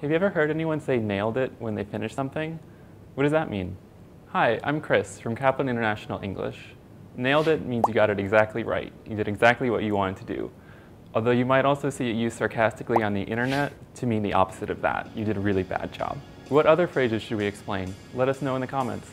Have you ever heard anyone say nailed it when they finish something? What does that mean? Hi, I'm Chris from Kaplan International English. Nailed it means you got it exactly right. You did exactly what you wanted to do. Although you might also see it used sarcastically on the internet to mean the opposite of that. You did a really bad job. What other phrases should we explain? Let us know in the comments.